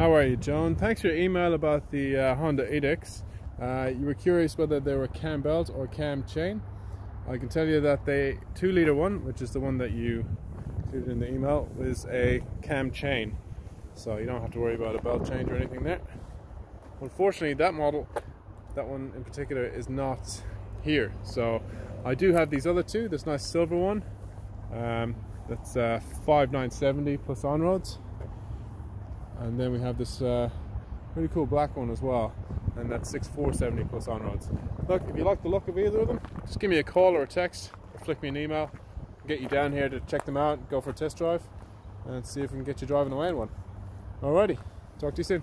How are you, Joan? Thanks for your email about the uh, Honda Edix. Uh, you were curious whether they were cam belt or cam chain. I can tell you that the 2 litre one, which is the one that you included in the email, is a cam chain. So you don't have to worry about a belt change or anything there. Unfortunately, that model, that one in particular, is not here. So I do have these other two, this nice silver one. Um, that's uh, 5970 plus on-roads and then we have this uh, really cool black one as well. And that's 6470 plus on-roads look if you like the look of either of them just give me a call or a text or flick me an email get you down here to check them out go for a test drive and see if we can get you driving away in one. Alrighty talk to you soon